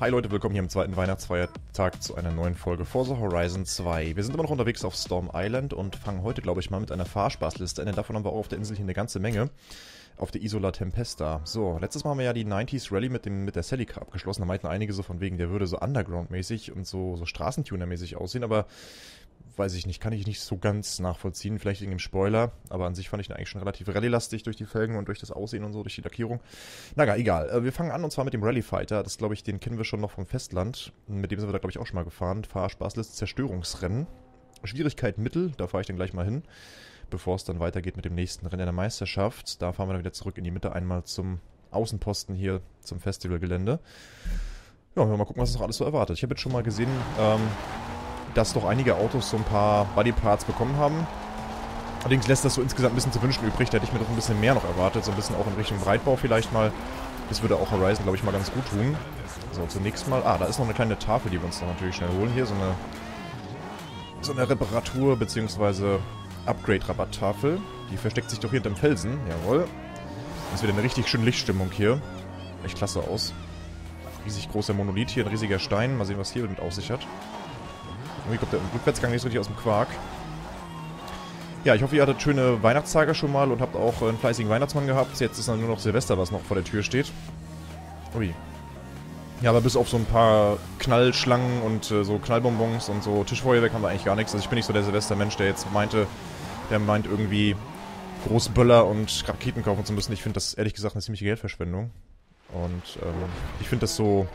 Hi Leute, willkommen hier am zweiten Weihnachtsfeiertag zu einer neuen Folge Forza Horizon 2. Wir sind immer noch unterwegs auf Storm Island und fangen heute, glaube ich, mal mit einer Fahrspaßliste an, denn davon haben wir auch auf der Insel hier eine ganze Menge. Auf der Isola Tempesta. So, letztes Mal haben wir ja die 90s Rally mit, mit der Celica abgeschlossen. Da meinten einige so von wegen, der würde so Underground-mäßig und so, so Straßentuner-mäßig aussehen, aber weiß ich nicht, kann ich nicht so ganz nachvollziehen. Vielleicht wegen dem Spoiler, aber an sich fand ich ihn eigentlich schon relativ rallye-lastig durch die Felgen und durch das Aussehen und so, durch die Lackierung. Naja, egal. Äh, wir fangen an und zwar mit dem Rally Fighter. Das glaube ich, den kennen wir schon noch vom Festland. Mit dem sind wir da glaube ich auch schon mal gefahren. Fahrspaßlist Zerstörungsrennen. Schwierigkeit Mittel, da fahre ich dann gleich mal hin, bevor es dann weitergeht mit dem nächsten Rennen der Meisterschaft. Da fahren wir dann wieder zurück in die Mitte einmal zum Außenposten hier zum Festivalgelände. Ja, mal gucken, was es noch alles so erwartet. Ich habe jetzt schon mal gesehen, ähm, dass doch einige Autos so ein paar Bodyparts bekommen haben. Allerdings lässt das so insgesamt ein bisschen zu wünschen übrig. Da hätte ich mir doch ein bisschen mehr noch erwartet. So ein bisschen auch in Richtung Breitbau vielleicht mal. Das würde auch Horizon, glaube ich, mal ganz gut tun. So, zunächst mal... Ah, da ist noch eine kleine Tafel, die wir uns dann natürlich schnell holen hier. So eine, so eine Reparatur- bzw. Upgrade-Rabatttafel. Die versteckt sich doch hier hinterm Felsen. Jawohl. Das ist wieder eine richtig schöne Lichtstimmung hier. Echt klasse aus. Riesig großer Monolith hier, ein riesiger Stein. Mal sehen, was hier mit auf sich hat. Irgendwie kommt der Rückwärtsgang nicht so richtig aus dem Quark. Ja, ich hoffe, ihr hattet schöne Weihnachtstage schon mal und habt auch einen fleißigen Weihnachtsmann gehabt. Jetzt ist dann nur noch Silvester, was noch vor der Tür steht. Ui. Ja, aber bis auf so ein paar Knallschlangen und äh, so Knallbonbons und so Tischfeuerwerk haben wir eigentlich gar nichts. Also ich bin nicht so der Silvestermensch, der jetzt meinte, der meint irgendwie große Böller und Raketen kaufen zu müssen. Ich finde das ehrlich gesagt eine ziemliche Geldverschwendung. Und ähm, ich finde das so,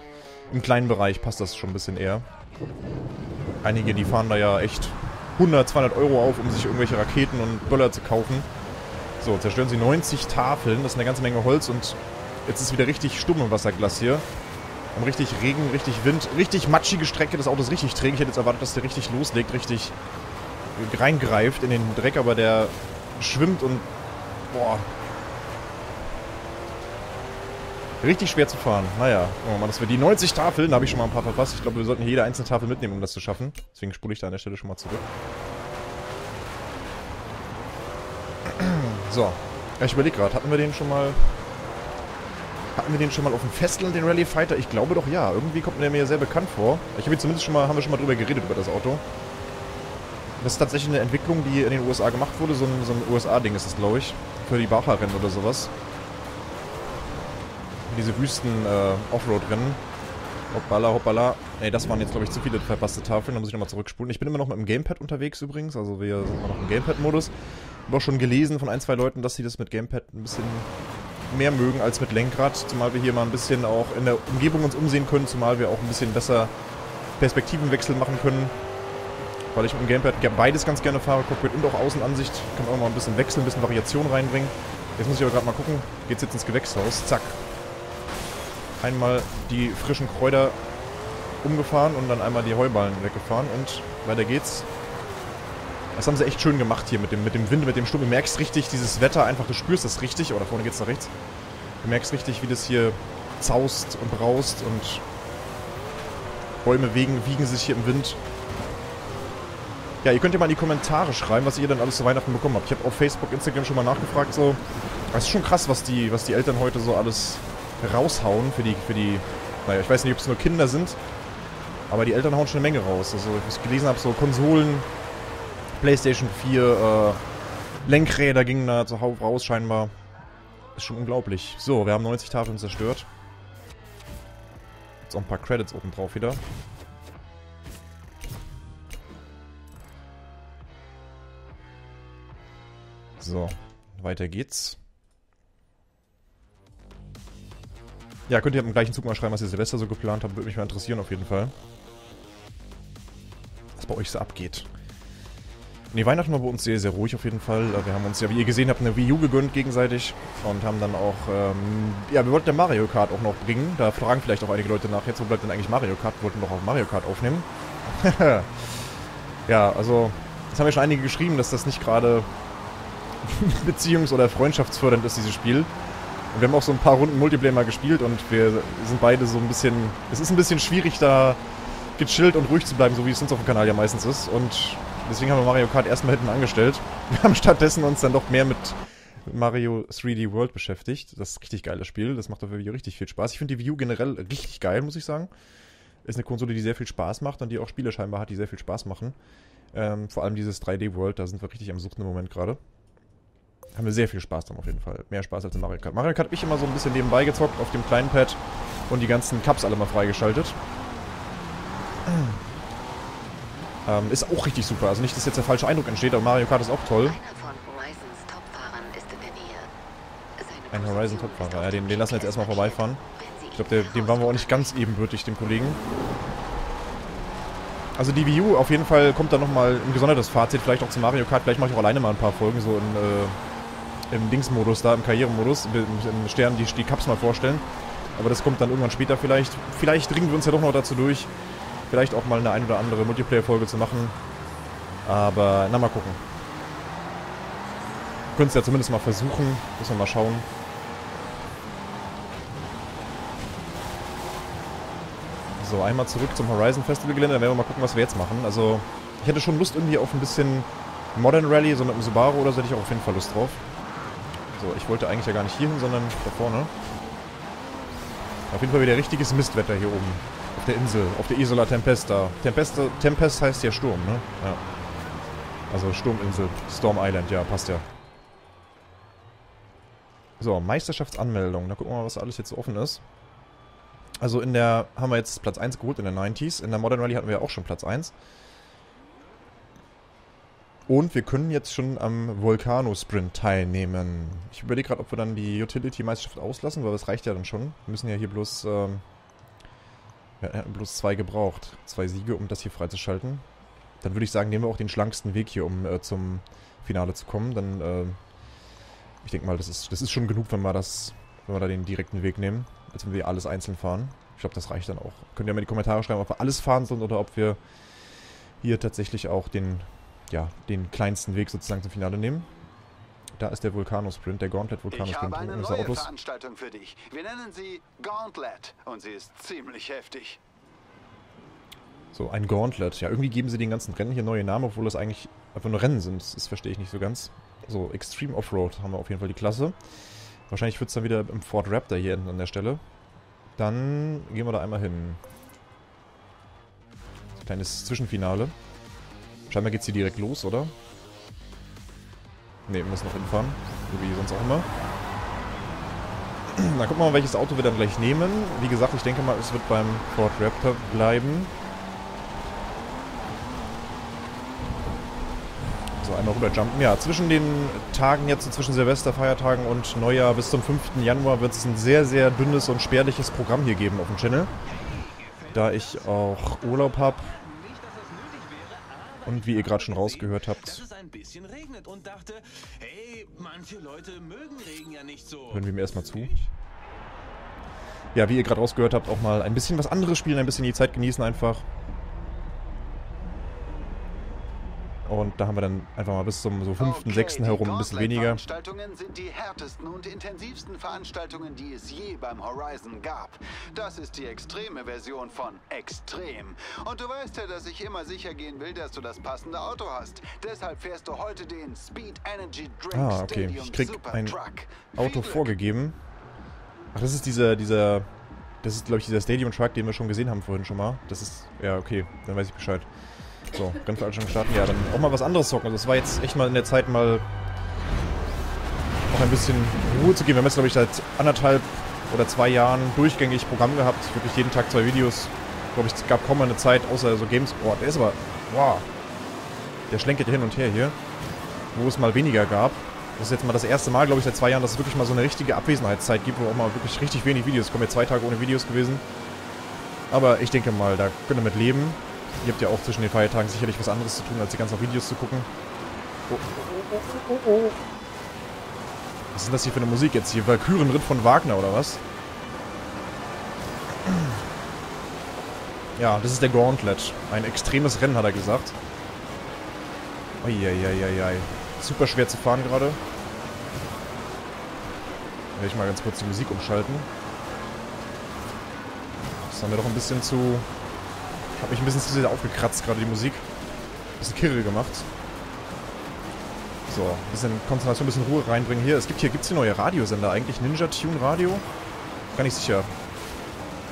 im kleinen Bereich passt das schon ein bisschen eher. Einige, die fahren da ja echt 100, 200 Euro auf, um sich irgendwelche Raketen und Böller zu kaufen. So, zerstören sie 90 Tafeln, das ist eine ganze Menge Holz und jetzt ist wieder richtig stumm im Wasserglas hier. Haben richtig Regen, richtig Wind, richtig matschige Strecke, das Auto ist richtig träge. Ich hätte jetzt erwartet, dass der richtig loslegt, richtig reingreift in den Dreck, aber der schwimmt und boah, Richtig schwer zu fahren. Naja, oh Mann, das wir die 90 Tafeln, da habe ich schon mal ein paar verpasst. Ich glaube, wir sollten jede einzelne Tafel mitnehmen, um das zu schaffen. Deswegen spule ich da an der Stelle schon mal zurück. So. Ich überlege gerade, hatten wir den schon mal... Hatten wir den schon mal auf dem Festland, den Rally Fighter? Ich glaube doch ja. Irgendwie kommt der mir sehr bekannt vor. Ich habe zumindest schon mal, haben wir schon mal drüber geredet, über das Auto. Das ist tatsächlich eine Entwicklung, die in den USA gemacht wurde. So ein, so ein USA-Ding ist das, glaube ich. Für die Bacher-Rennen oder sowas diese Wüsten äh. Hoppala, hoppala. Ey, das waren jetzt, glaube ich, zu viele verpasste Tafeln. Da muss ich nochmal zurückspulen. Ich bin immer noch mit dem Gamepad unterwegs übrigens. Also wir sind immer noch im Gamepad-Modus. Ich habe auch schon gelesen von ein, zwei Leuten, dass sie das mit Gamepad ein bisschen mehr mögen als mit Lenkrad. Zumal wir hier mal ein bisschen auch in der Umgebung uns umsehen können. Zumal wir auch ein bisschen besser Perspektivenwechsel machen können. Weil ich mit dem Gamepad beides ganz gerne fahre. Cockpit und auch Außenansicht. Kann auch mal ein bisschen wechseln, ein bisschen Variation reinbringen. Jetzt muss ich aber gerade mal gucken. Geht's jetzt ins Gewächshaus. Zack einmal die frischen Kräuter umgefahren und dann einmal die Heuballen weggefahren und weiter geht's. Das haben sie echt schön gemacht hier mit dem, mit dem Wind, mit dem Sturm. Du merkst richtig dieses Wetter einfach, du spürst das richtig. Oh, da vorne geht's nach rechts. Du merkst richtig, wie das hier zaust und braust und Bäume wiegen, wiegen sich hier im Wind. Ja, ihr könnt ja mal in die Kommentare schreiben, was ihr dann alles zu Weihnachten bekommen habt. Ich habe auf Facebook, Instagram schon mal nachgefragt, so. Es ist schon krass, was die, was die Eltern heute so alles raushauen für die, für die, naja, ich weiß nicht, ob es nur Kinder sind, aber die Eltern hauen schon eine Menge raus. Also, was ich gelesen habe, so Konsolen, Playstation 4, äh, Lenkräder gingen da zuhauf raus scheinbar. Ist schon unglaublich. So, wir haben 90 Tafeln zerstört. Jetzt auch ein paar Credits oben drauf wieder. So, weiter geht's. Ja, könnt ihr im gleichen Zug mal schreiben, was ihr Silvester so geplant habt. Würde mich mal interessieren auf jeden Fall. Was bei euch so abgeht. Nee, Weihnachten war bei uns sehr, sehr ruhig auf jeden Fall. Wir haben uns ja, wie ihr gesehen habt, eine Wii U gegönnt gegenseitig. Und haben dann auch, ähm, ja, wir wollten der Mario Kart auch noch bringen. Da fragen vielleicht auch einige Leute nach, jetzt wo bleibt denn eigentlich Mario Kart? Wir wollten doch auch Mario Kart aufnehmen. ja, also, das haben ja schon einige geschrieben, dass das nicht gerade beziehungs- oder freundschaftsfördernd ist, dieses Spiel. Und wir haben auch so ein paar Runden Multiplayer mal gespielt und wir sind beide so ein bisschen. Es ist ein bisschen schwierig, da gechillt und ruhig zu bleiben, so wie es uns auf dem Kanal ja meistens ist. Und deswegen haben wir Mario Kart erstmal hinten angestellt. Wir haben stattdessen uns dann doch mehr mit Mario 3D World beschäftigt. Das ist ein richtig geiles Spiel. Das macht auf U richtig viel Spaß. Ich finde die U generell richtig geil, muss ich sagen. Ist eine Konsole, die sehr viel Spaß macht und die auch Spiele scheinbar hat, die sehr viel Spaß machen. Ähm, vor allem dieses 3D World, da sind wir richtig am Suchten im Moment gerade. Haben wir sehr viel Spaß dran auf jeden Fall. Mehr Spaß als in Mario Kart. Mario Kart habe ich immer so ein bisschen nebenbei gezockt auf dem kleinen Pad und die ganzen Cups alle mal freigeschaltet. Ähm, ist auch richtig super. Also nicht, dass jetzt der falsche Eindruck entsteht, aber Mario Kart ist auch toll. Ein Horizon Topfahrer. Ja, den, den lassen wir jetzt erstmal vorbeifahren. Ich glaube, dem waren wir auch nicht ganz ebenbürtig, dem Kollegen. Also die Wii U, auf jeden Fall kommt da nochmal ein gesondertes Fazit, vielleicht auch zu Mario Kart. Vielleicht mache ich auch alleine mal ein paar Folgen, so in, äh, im Dingsmodus da, im Karrieremodus, im Stern die, die Cups mal vorstellen. Aber das kommt dann irgendwann später vielleicht. Vielleicht dringen wir uns ja doch noch dazu durch, vielleicht auch mal eine ein oder andere Multiplayer-Folge zu machen. Aber, na, mal gucken. Können es ja zumindest mal versuchen. Müssen wir mal schauen. So, einmal zurück zum Horizon Festival Gelände. Dann werden wir mal gucken, was wir jetzt machen. Also, ich hätte schon Lust irgendwie auf ein bisschen Modern Rally, so mit dem Subaru oder so hätte ich auch auf jeden Fall Lust drauf. So, ich wollte eigentlich ja gar nicht hier hin, sondern da vorne. Auf jeden Fall wieder richtiges Mistwetter hier oben. Auf der Insel, auf der Isola Tempesta. Tempesta Tempest heißt ja Sturm, ne? Ja. Also Sturminsel. Storm Island, ja, passt ja. So, Meisterschaftsanmeldung. Da gucken wir mal, was alles jetzt so offen ist. Also in der, haben wir jetzt Platz 1 geholt in der 90s. In der Modern Rally hatten wir ja auch schon Platz 1. Und wir können jetzt schon am Volcano-Sprint teilnehmen. Ich überlege gerade, ob wir dann die Utility-Meisterschaft auslassen, weil das reicht ja dann schon. Wir müssen ja hier bloß, ähm, ja, bloß zwei gebraucht. Zwei Siege, um das hier freizuschalten. Dann würde ich sagen, nehmen wir auch den schlanksten Weg hier, um äh, zum Finale zu kommen. Dann, äh, ich denke mal, das ist, das ist schon genug, wenn wir das, wenn wir da den direkten Weg nehmen als wenn wir alles einzeln fahren. Ich glaube, das reicht dann auch. Könnt ihr mal in die Kommentare schreiben, ob wir alles fahren sollen oder ob wir hier tatsächlich auch den, ja, den kleinsten Weg sozusagen zum Finale nehmen. Da ist der Vulcano-Sprint, der Gauntlet-Vulcano-Sprint. Ich habe eine neue Autos. Veranstaltung für dich. Wir nennen sie Gauntlet und sie ist ziemlich heftig. So, ein Gauntlet. Ja, irgendwie geben sie den ganzen Rennen hier neue Namen, obwohl das eigentlich einfach nur Rennen sind. Das verstehe ich nicht so ganz. So, Extreme Offroad haben wir auf jeden Fall die Klasse. Wahrscheinlich wird es dann wieder im Ford Raptor hier an der Stelle. Dann gehen wir da einmal hin. Ein kleines Zwischenfinale. Scheinbar geht es hier direkt los, oder? Ne, müssen noch hinfahren. So wie sonst auch immer. Dann gucken wir mal, welches Auto wir dann gleich nehmen. Wie gesagt, ich denke mal, es wird beim Ford Raptor bleiben. So, einmal rüberjumpen. Ja, zwischen den Tagen jetzt, zwischen Silvester, Feiertagen und Neujahr bis zum 5. Januar wird es ein sehr, sehr dünnes und spärliches Programm hier geben auf dem Channel. Da ich auch Urlaub habe. Und wie ihr gerade schon rausgehört habt, hören wir mir erstmal zu. Ja, wie ihr gerade rausgehört habt, auch mal ein bisschen was anderes spielen, ein bisschen die Zeit genießen einfach. Und da haben wir dann einfach mal bis zum so 5., okay, 6. herum ein bisschen weniger. Veranstaltungen sind die härtesten und intensivsten Veranstaltungen, die es je beim Horizon gab. Das ist die extreme Version von extrem. Und du weißt ja, dass ich immer sicher gehen will, dass du das passende Auto hast. Deshalb fährst du heute den Speed Energy Drink Ah, okay. Ich krieg ein Auto vorgegeben. Ach, das ist dieser, dieser, das ist glaube ich dieser Stadium Truck, den wir schon gesehen haben vorhin schon mal. Das ist, ja okay, dann weiß ich Bescheid. So, Rennveranstaltung starten. Ja, dann auch mal was anderes zocken. Also es war jetzt echt mal in der Zeit mal auch ein bisschen Ruhe zu geben. Wir haben jetzt, glaube ich, seit anderthalb oder zwei Jahren durchgängig Programm gehabt. Wirklich jeden Tag zwei Videos. Ich glaube, es gab kaum mal eine Zeit, außer so Games... Oh, der ist aber... Wow. Der schlenkert hin und her hier. Wo es mal weniger gab. Das ist jetzt mal das erste Mal, glaube ich, seit zwei Jahren, dass es wirklich mal so eine richtige Abwesenheitszeit gibt, wo auch mal wirklich richtig wenig Videos kommen. Jetzt zwei Tage ohne Videos gewesen. Aber ich denke mal, da können wir mit leben. Ihr habt ja auch zwischen den Feiertagen sicherlich was anderes zu tun, als die ganzen Videos zu gucken. Oh, oh, oh, oh, oh. Was ist denn das hier für eine Musik jetzt hier? Valkyrenritt von Wagner oder was? Ja, das ist der Gauntlet. Ein extremes Rennen, hat er gesagt. Eieieiei. Super schwer zu fahren gerade. Werde ich mal ganz kurz die Musik umschalten. Das haben wir doch ein bisschen zu hab mich ein bisschen zu sehr aufgekratzt, gerade die Musik. Bisschen kirre gemacht. So, ein bisschen Konzentration, ein bisschen Ruhe reinbringen hier. Es gibt hier, gibt's hier neue Radiosender eigentlich? Ninja Tune Radio? Gar nicht sicher.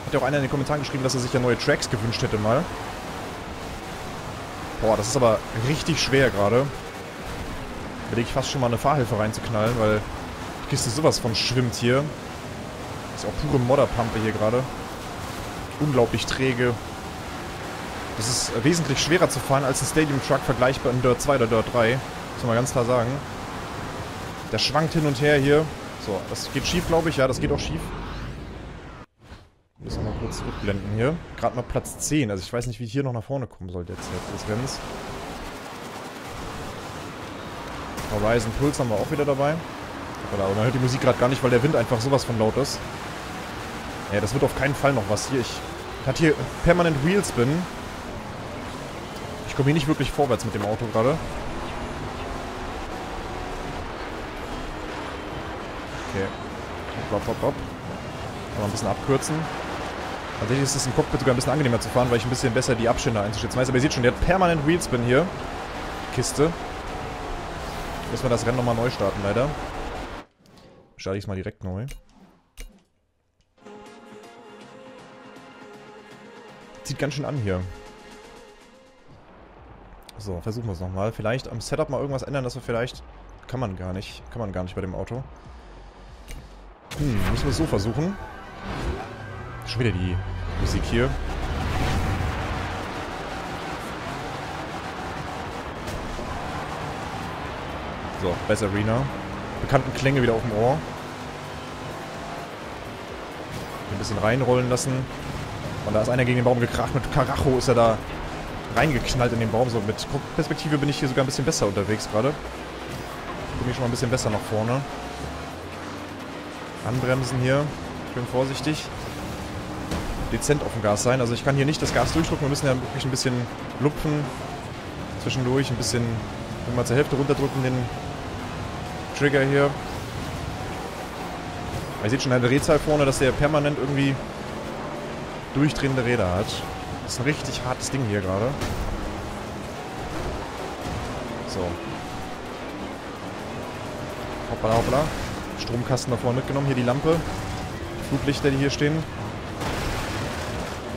Hat ja auch einer in den Kommentaren geschrieben, dass er sich ja neue Tracks gewünscht hätte mal. Boah, das ist aber richtig schwer gerade. Überlege ich fast schon mal eine Fahrhilfe reinzuknallen, weil die Kiste sowas von schwimmt hier. Ist auch pure Modderpampe hier gerade. Unglaublich träge. Das ist wesentlich schwerer zu fahren als ein Stadium Truck vergleichbar in Dirt 2 oder Dirt 3. Muss man ganz klar sagen. Der schwankt hin und her hier. So, das geht schief, glaube ich. Ja, das geht auch schief. Müssen wir mal kurz zurückblenden hier. Gerade mal Platz 10. Also ich weiß nicht, wie ich hier noch nach vorne kommen soll derzeit des Rennens. Horizon Pulse haben wir auch wieder dabei. Aber man hört die Musik gerade gar nicht, weil der Wind einfach sowas von laut ist. Ja, das wird auf keinen Fall noch was hier. Ich hatte hier permanent Wheelspin. Ich komme hier nicht wirklich vorwärts mit dem Auto gerade. Okay. Hopp, hopp, hopp. Kann man ein bisschen abkürzen. Tatsächlich ist es im Cockpit sogar ein bisschen angenehmer zu fahren, weil ich ein bisschen besser die Abstände einzuschätzen weiß. Aber ihr seht schon, der hat permanent Wheelspin hier. Kiste. Müssen wir das Rennen nochmal neu starten, leider. Starte ich es mal direkt neu. Zieht ganz schön an hier. So, versuchen wir es nochmal. Vielleicht am Setup mal irgendwas ändern, dass wir vielleicht... Kann man gar nicht. Kann man gar nicht bei dem Auto. Hm, müssen wir es so versuchen. Schon wieder die Musik hier. So, Bass Arena. Bekannten Klänge wieder auf dem Ohr. Ein bisschen reinrollen lassen. Und da ist einer gegen den Baum gekracht. Mit Karacho ist er da reingeknallt in den Baum. So mit Perspektive bin ich hier sogar ein bisschen besser unterwegs gerade. Bin ich schon mal ein bisschen besser nach vorne. Anbremsen hier. Schön vorsichtig. Dezent auf dem Gas sein. Also ich kann hier nicht das Gas durchdrücken. Wir müssen ja wirklich ein bisschen lupfen. Zwischendurch ein bisschen, wenn zur Hälfte runterdrücken, den Trigger hier. Ihr seht schon der Drehzahl vorne, dass der permanent irgendwie durchdrehende Räder hat. Das ist ein richtig hartes Ding hier gerade. So. Hoppala, hoppala. Stromkasten da vorne mitgenommen. Hier die Lampe. Fluglichter, die hier stehen.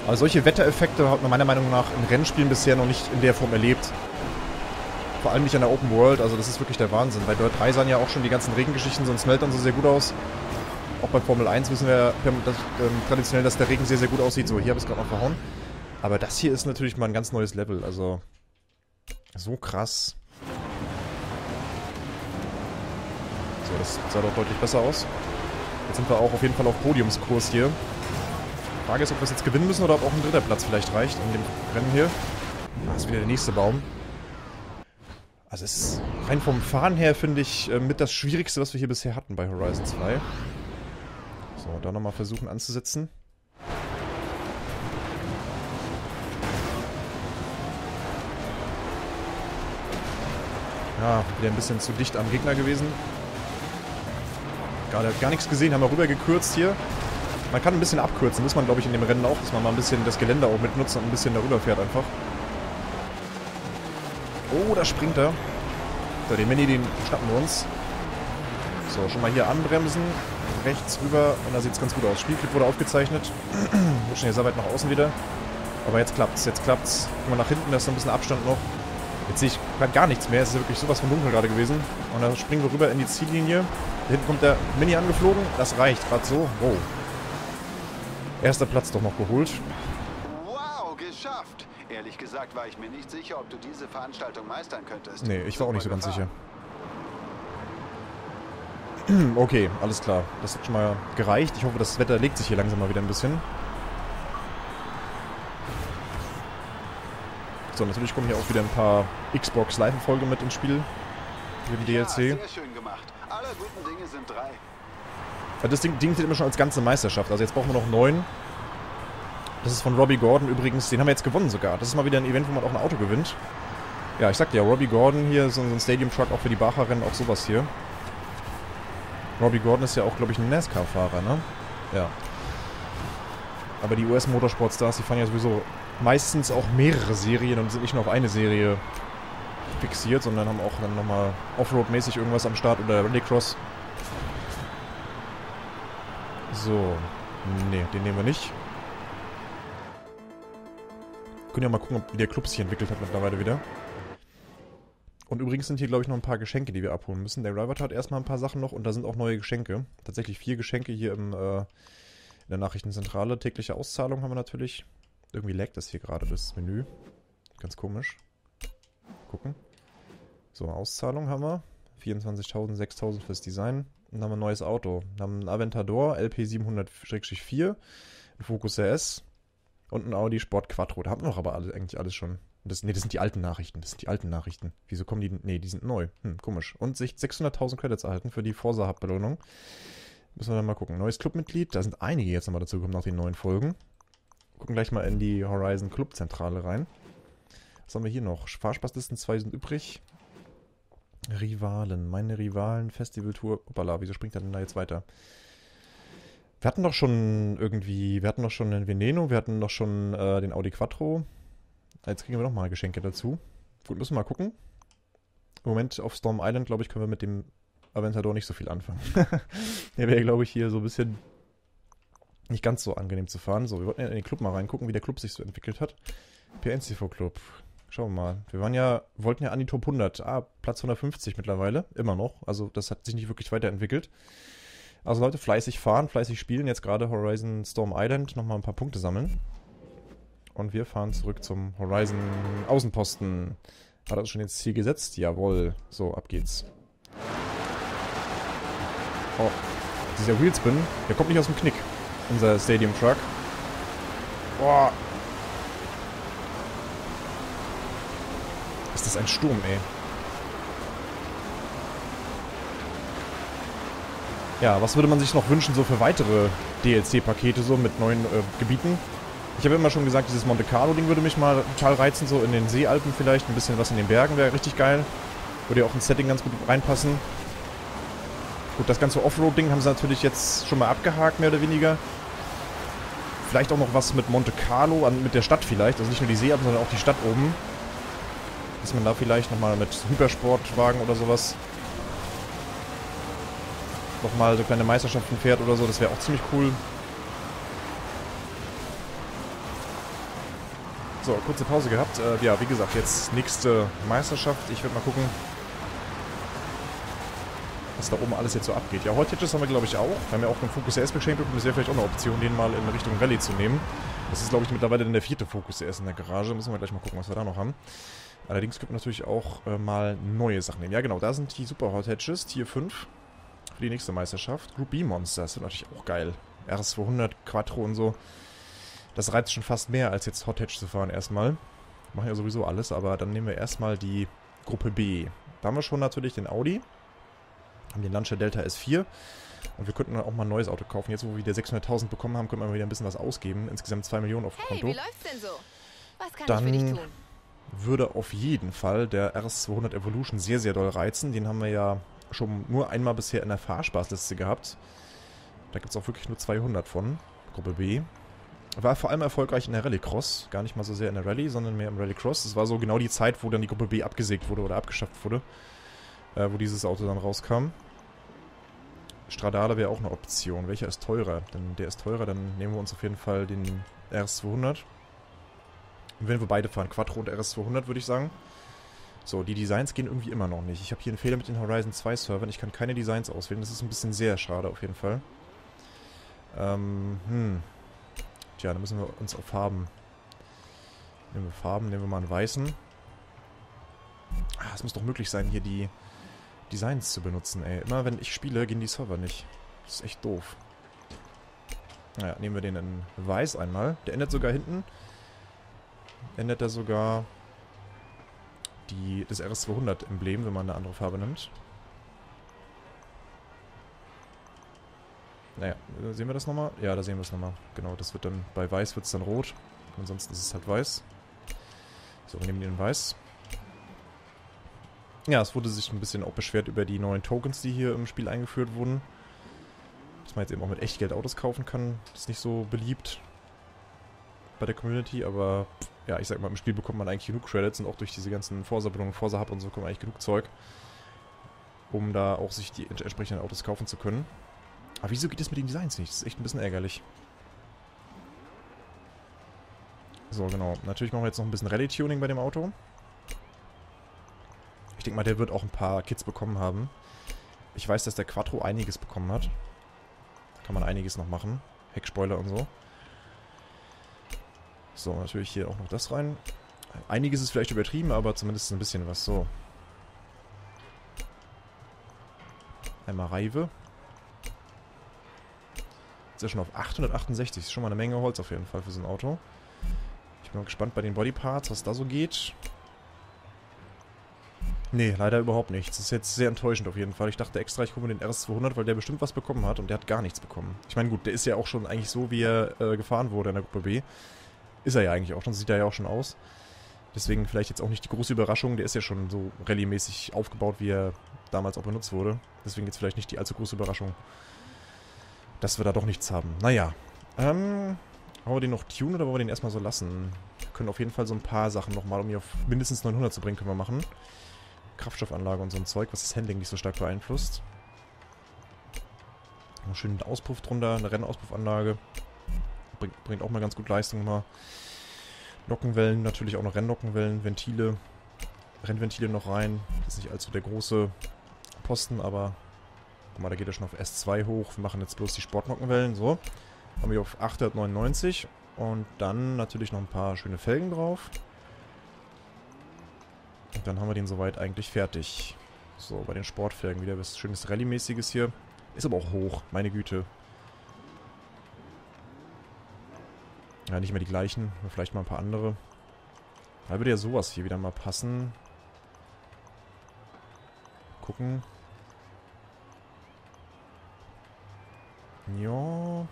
Aber solche Wettereffekte hat man meiner Meinung nach in Rennspielen bisher noch nicht in der Form erlebt. Vor allem nicht in der Open World, also das ist wirklich der Wahnsinn. Bei Dirt 3 sahen ja auch schon die ganzen Regengeschichten, sonst Smeltern so sehr gut aus. Auch bei Formel 1 wissen wir dass, ähm, traditionell, dass der Regen sehr, sehr gut aussieht. So, hier habe ich es gerade mal verhauen. Aber das hier ist natürlich mal ein ganz neues Level, also so krass. So, das sah doch deutlich besser aus. Jetzt sind wir auch auf jeden Fall auf Podiumskurs hier. Frage ist, ob wir es jetzt gewinnen müssen oder ob auch ein dritter Platz vielleicht reicht in dem Rennen hier. Da ist wieder der nächste Baum. Also es ist rein vom Fahren her, finde ich, äh, mit das Schwierigste, was wir hier bisher hatten bei Horizon 2. So, da nochmal versuchen anzusetzen. Ja, wieder ein bisschen zu dicht am Gegner gewesen. Gerade gar nichts gesehen, haben wir rüber gekürzt hier. Man kann ein bisschen abkürzen, muss man glaube ich in dem Rennen auch, dass man mal ein bisschen das Gelände auch mitnutzt und ein bisschen darüber fährt einfach. Oh, da springt er. So, den Mini, den schnappen wir uns. So, schon mal hier anbremsen. Rechts rüber und da sieht es ganz gut aus. Spielclip wurde aufgezeichnet. Rutschen hier sehr weit nach außen wieder. Aber jetzt klappt's, jetzt klappt's. Guck mal nach hinten, da ist noch ein bisschen Abstand noch. Jetzt sehe ich gerade gar nichts mehr. Es ist wirklich sowas von dunkel gerade gewesen. Und dann springen wir rüber in die Ziellinie. Da hinten kommt der Mini angeflogen. Das reicht gerade so. Wow. Erster Platz doch noch geholt. Wow, geschafft! Ehrlich gesagt war ich mir nicht sicher, ob du diese Veranstaltung meistern könntest. Nee, ich war auch nicht so ganz sicher. Okay, alles klar. Das hat schon mal gereicht. Ich hoffe, das Wetter legt sich hier langsam mal wieder ein bisschen. So, natürlich kommen hier auch wieder ein paar Xbox Live-Folge mit ins Spiel. Den DLC. Ja, sehr schön gemacht. Alle guten Dinge sind drei. Das Ding, zählt immer schon als ganze Meisterschaft. Also jetzt brauchen wir noch neun. Das ist von Robbie Gordon übrigens. Den haben wir jetzt gewonnen sogar. Das ist mal wieder ein Event, wo man auch ein Auto gewinnt. Ja, ich sagte ja, Robbie Gordon hier, so, ein Stadium-Truck auch für die Bacher-Rennen, auch sowas hier. Robbie Gordon ist ja auch, glaube ich, ein NASCAR-Fahrer, ne? Ja. Aber die US-Motorsport-Stars, die fahren ja sowieso meistens auch mehrere Serien und sind nicht nur auf eine Serie fixiert, sondern haben auch dann nochmal Offroad-mäßig irgendwas am Start oder Rallycross. So. Ne, den nehmen wir nicht. Können ja mal gucken, wie der Club sich entwickelt hat mittlerweile wieder. Und übrigens sind hier, glaube ich, noch ein paar Geschenke, die wir abholen müssen. Der Rivat hat erstmal ein paar Sachen noch und da sind auch neue Geschenke. Tatsächlich vier Geschenke hier im, äh, in der Nachrichtenzentrale. Tägliche Auszahlung haben wir natürlich. Irgendwie laggt das hier gerade, das Menü. Ganz komisch. Gucken. So, Auszahlung haben wir. 24.000, 6.000 fürs Design. Und dann haben wir ein neues Auto. Wir haben einen Aventador LP700-4, ein Focus RS und ein Audi Sport Quattro. Da haben wir aber alle, eigentlich alles schon. Das, nee, das sind die alten Nachrichten. Das sind die alten Nachrichten. Wieso kommen die? Nee, die sind neu. Hm, komisch. Und sich 600.000 Credits erhalten für die Forsa Hub Belohnung. Müssen wir dann mal gucken. Neues Clubmitglied. Da sind einige jetzt nochmal dazu gekommen nach den neuen Folgen. Gucken gleich mal in die Horizon Club Zentrale rein. Was haben wir hier noch? Fahrspaßlisten 2 sind übrig. Rivalen. Meine Rivalen. Festivaltour. Hoppala, wieso springt er denn da jetzt weiter? Wir hatten doch schon irgendwie, wir hatten doch schon den Veneno, wir hatten doch schon äh, den Audi Quattro. Jetzt kriegen wir nochmal Geschenke dazu. Gut, müssen wir mal gucken. Im Moment auf Storm Island, glaube ich, können wir mit dem Aventador nicht so viel anfangen. Der wäre, glaube ich, hier so ein bisschen nicht ganz so angenehm zu fahren. So, wir wollten ja in den Club mal reingucken, wie der Club sich so entwickelt hat. PNCV Club. Schauen wir mal. Wir waren ja, wollten ja an die Top 100. Ah, Platz 150 mittlerweile. Immer noch. Also, das hat sich nicht wirklich weiterentwickelt. Also, Leute, fleißig fahren, fleißig spielen. Jetzt gerade Horizon Storm Island. Nochmal ein paar Punkte sammeln. Und wir fahren zurück zum Horizon Außenposten. Hat er schon ins Ziel gesetzt? Jawohl. So, ab geht's. Oh, dieser Wheelspin, der kommt nicht aus dem Knick. Unser Stadium Truck. Boah. Ist das ein Sturm, ey. Ja, was würde man sich noch wünschen so für weitere DLC-Pakete so mit neuen äh, Gebieten? Ich habe immer schon gesagt, dieses Monte Carlo-Ding würde mich mal total reizen, so in den Seealpen vielleicht. Ein bisschen was in den Bergen wäre richtig geil. Würde ja auch ins Setting ganz gut reinpassen. Gut, das ganze Offroad-Ding haben sie natürlich jetzt schon mal abgehakt, mehr oder weniger. Vielleicht auch noch was mit Monte Carlo, an, mit der Stadt vielleicht. Also nicht nur die Seealpen, sondern auch die Stadt oben. Dass man da vielleicht nochmal mit Hypersportwagen oder sowas nochmal so kleine Meisterschaften fährt oder so. Das wäre auch ziemlich cool. So, kurze Pause gehabt. Äh, ja, wie gesagt, jetzt nächste Meisterschaft. Ich werde mal gucken, was da oben alles jetzt so abgeht. Ja, Hot-Hitches haben wir, glaube ich, auch. Wir haben ja auch einen Focus RS geschenkt bekommen. Das wäre vielleicht auch eine Option, den mal in Richtung Rallye zu nehmen. Das ist, glaube ich, mittlerweile dann der vierte Focus RS in der Garage. Müssen wir gleich mal gucken, was wir da noch haben. Allerdings können wir natürlich auch äh, mal neue Sachen nehmen. Ja, genau, da sind die Super Hot Hatches, Tier 5. Für die nächste Meisterschaft. Group B Monsters sind natürlich auch geil. RS200, Quattro und so. Das reizt schon fast mehr, als jetzt Hot Hatch zu fahren erstmal. Machen ja sowieso alles, aber dann nehmen wir erstmal die Gruppe B. Da haben wir schon natürlich den Audi. Haben den Lancia Delta S4. Und wir könnten auch mal ein neues Auto kaufen. Jetzt, wo wir wieder 600.000 bekommen haben, können wir wieder ein bisschen was ausgeben. Insgesamt 2 Millionen auf dem Hey, Konto. denn so? Dann würde auf jeden Fall der RS200 Evolution sehr, sehr doll reizen. Den haben wir ja schon nur einmal bisher in der Fahrspaßliste gehabt. Da gibt es auch wirklich nur 200 von. Gruppe B. War vor allem erfolgreich in der Rallycross. Gar nicht mal so sehr in der Rallye, sondern mehr im Rallycross. Das war so genau die Zeit, wo dann die Gruppe B abgesägt wurde oder abgeschafft wurde. Äh, wo dieses Auto dann rauskam. Stradale wäre auch eine Option. Welcher ist teurer? Denn der ist teurer, dann nehmen wir uns auf jeden Fall den RS200. Und wenn wir beide fahren, Quattro und RS200, würde ich sagen. So, die Designs gehen irgendwie immer noch nicht. Ich habe hier einen Fehler mit den Horizon 2 Servern. Ich kann keine Designs auswählen. Das ist ein bisschen sehr schade auf jeden Fall. Ähm, hm. Tja, dann müssen wir uns auf Farben. Nehmen wir Farben, nehmen wir mal einen weißen. Ah, es muss doch möglich sein, hier die Designs zu benutzen, ey. Immer wenn ich spiele, gehen die Server nicht. Das ist echt doof. Naja, nehmen wir den in weiß einmal. Der ändert sogar hinten. Ändert er sogar die, das RS200-Emblem, wenn man eine andere Farbe nimmt. Naja, äh, sehen wir das nochmal? Ja, da sehen wir es nochmal. Genau, das wird dann, bei weiß wird es dann rot. Ansonsten ist es halt weiß. So, wir nehmen den in weiß. Ja, es wurde sich ein bisschen auch beschwert über die neuen Tokens, die hier im Spiel eingeführt wurden. Dass man jetzt eben auch mit Echtgeld Autos kaufen kann. Das ist nicht so beliebt bei der Community, aber ja, ich sag mal, im Spiel bekommt man eigentlich genug Credits und auch durch diese ganzen Forsa-Belohnungen, Forsa-Hub und so kommt eigentlich genug Zeug, um da auch sich die entsprechenden Autos kaufen zu können. Aber wieso geht es mit den Designs nicht? Das ist echt ein bisschen ärgerlich. So, genau. Natürlich machen wir jetzt noch ein bisschen Rallye-Tuning bei dem Auto. Ich denke mal, der wird auch ein paar Kits bekommen haben. Ich weiß, dass der Quattro einiges bekommen hat. Kann man einiges noch machen. Heckspoiler und so. So, natürlich hier auch noch das rein. Einiges ist vielleicht übertrieben, aber zumindest ein bisschen was. So. Einmal Reive. Ist ja schon auf 868. Ist schon mal eine Menge Holz auf jeden Fall für so ein Auto. Ich bin mal gespannt bei den Bodyparts, was da so geht. Nee, leider überhaupt nichts. Das ist jetzt sehr enttäuschend auf jeden Fall. Ich dachte extra, ich hole mir den RS200, weil der bestimmt was bekommen hat und der hat gar nichts bekommen. Ich meine, gut, der ist ja auch schon eigentlich so, wie er äh, gefahren wurde in der Gruppe B. Ist er ja eigentlich auch schon, sieht er ja auch schon aus. Deswegen vielleicht jetzt auch nicht die große Überraschung. Der ist ja schon so rallye-mäßig aufgebaut, wie er damals auch benutzt wurde. Deswegen jetzt vielleicht nicht die allzu große Überraschung, dass wir da doch nichts haben. Naja. Ähm, wollen wir den noch tunen oder wollen wir den erstmal so lassen? Wir können auf jeden Fall so ein paar Sachen nochmal, um ihn auf mindestens 900 zu bringen, können wir machen. Kraftstoffanlage und so ein Zeug, was das Handling nicht so stark beeinflusst. Einen schönen Auspuff drunter, eine Rennauspuffanlage. Bringt, bringt auch mal ganz gut Leistung mal. Nockenwellen, natürlich auch noch Rennnockenwellen, Ventile, Rennventile noch rein. Das ist nicht allzu der große Posten, aber guck mal, da geht er schon auf S2 hoch. Wir machen jetzt bloß die Sportnockenwellen, so. Haben wir auf 899 und dann natürlich noch ein paar schöne Felgen drauf. Und dann haben wir den soweit eigentlich fertig. So, bei den Sportfelgen wieder was schönes Rallye-mäßiges hier. Ist aber auch hoch, meine Güte. Ja, nicht mehr die gleichen, vielleicht mal ein paar andere. Da würde ja sowas hier wieder mal passen. Gucken. Ja.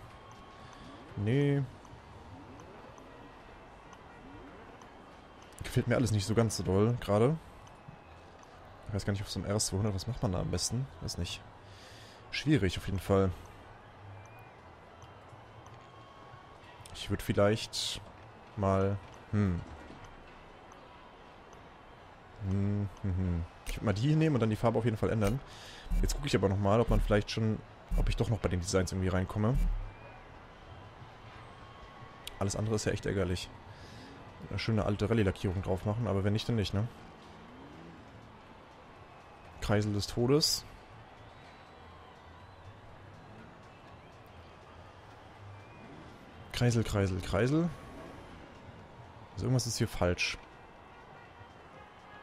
Nee. Gefällt mir alles nicht so ganz so doll, gerade. Ich weiß gar nicht, auf so einem RS200, was macht man da am besten? Weiß nicht. Schwierig auf jeden Fall. Ich würde vielleicht mal... Hm. Hm, hm, hm. Ich würde mal die hier nehmen und dann die Farbe auf jeden Fall ändern. Jetzt gucke ich aber nochmal, ob man vielleicht schon... Ob ich doch noch bei den Designs irgendwie reinkomme. Alles andere ist ja echt ärgerlich. Eine schöne alte Rallye-Lackierung drauf machen, aber wenn nicht, dann nicht, ne? Kreisel des Todes. Kreisel, Kreisel, Kreisel. Also irgendwas ist hier falsch.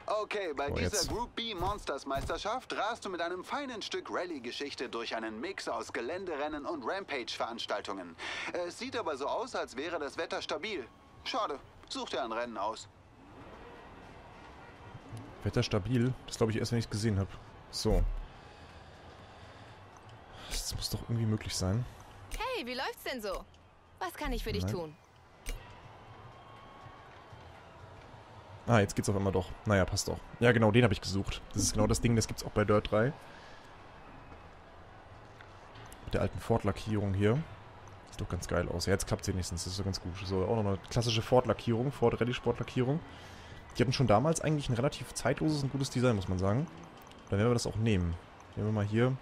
Okay, bei Oh, dieser jetzt. Group B Monsters Meisterschaft rast du mit einem feinen Stück Rallye-Geschichte durch einen Mix aus Geländerennen und Rampage-Veranstaltungen. Es sieht aber so aus, als wäre das Wetter stabil. Schade, such dir ein Rennen aus. Wetter stabil. Das glaube ich erst, wenn ich es gesehen habe. So. Das muss doch irgendwie möglich sein. Hey, wie läuft's denn so? Was kann ich für dich Nein. tun? Ah, jetzt geht's auf einmal doch. Naja, passt doch. Ja, genau, den habe ich gesucht. Das ist genau das Ding, das gibt's auch bei Dirt 3. Mit der alten Ford-Lackierung hier. Doch ganz geil aus. Ja, jetzt klappt wenigstens. Das ist so ganz gut. So, auch noch eine klassische Ford-Lackierung. Ford Rallye-Sport-Lackierung. Die hatten schon damals eigentlich ein relativ zeitloses und gutes Design, muss man sagen. Dann werden wir das auch nehmen. Nehmen wir mal hier.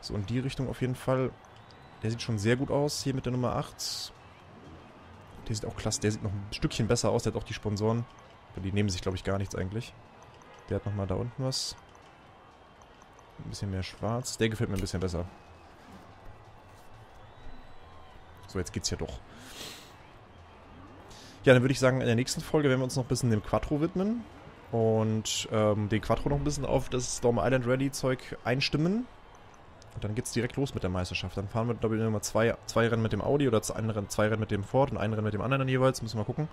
So in die Richtung auf jeden Fall. Der sieht schon sehr gut aus, hier mit der Nummer 8. Der sieht auch klasse. Der sieht noch ein Stückchen besser aus. Der hat auch die Sponsoren. Aber Die nehmen sich, glaube ich, gar nichts eigentlich. Der hat nochmal da unten was. Ein bisschen mehr schwarz. Der gefällt mir ein bisschen besser. So, jetzt geht's ja doch. Ja, dann würde ich sagen, in der nächsten Folge werden wir uns noch ein bisschen dem Quattro widmen. Und ähm, den Quattro noch ein bisschen auf das Storm Island Rally Zeug einstimmen. Und dann geht's direkt los mit der Meisterschaft. Dann fahren wir, glaube ich, immer zwei, zwei Rennen mit dem Audi oder zwei Rennen, zwei Rennen mit dem Ford und ein Rennen mit dem anderen jeweils. Müssen wir mal gucken.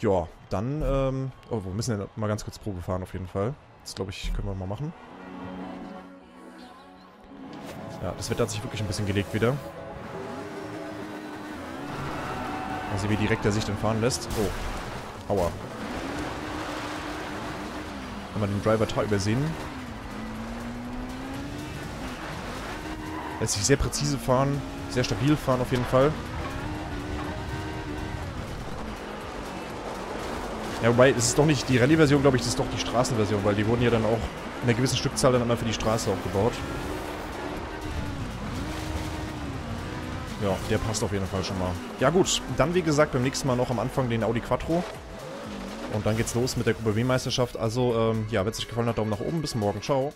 Ja, dann, ähm, oh, wir müssen ja mal ganz kurz Probe fahren auf jeden Fall. Das, glaube ich, können wir mal machen. Ja, das Wetter hat sich wirklich ein bisschen gelegt wieder. Sehen, wie direkt er sich denn fahren lässt. Oh, aua. Haben wir den Driver Tar übersehen. Lässt sich sehr präzise fahren, sehr stabil fahren auf jeden Fall. Ja, wobei, es ist doch nicht die Rallye-Version, glaube ich, das ist doch die Straßenversion, weil die wurden ja dann auch in einer gewissen Stückzahl dann einmal für die Straße auch gebaut. Ja, der passt auf jeden Fall schon mal. Ja gut, dann wie gesagt beim nächsten Mal noch am Anfang den Audi Quattro. Und dann geht's los mit der Gruppe W-Meisterschaft. Also, ähm, ja, wenn es euch gefallen hat, Daumen nach oben. Bis morgen. Ciao.